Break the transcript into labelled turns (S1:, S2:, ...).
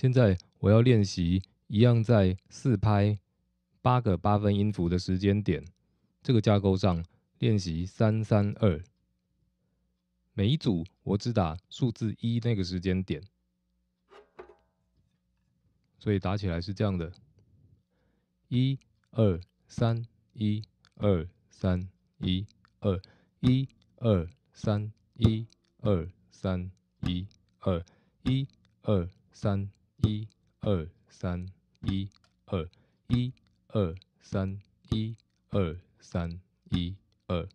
S1: 现在我要练习一样在四拍八个八分音符的时间点这个架构上练习三三二。每一组我只打数字一那个时间点，所以打起来是这样的：一二三一二三一二一二三一二三一二一二三一二三一二一二三一二三一二。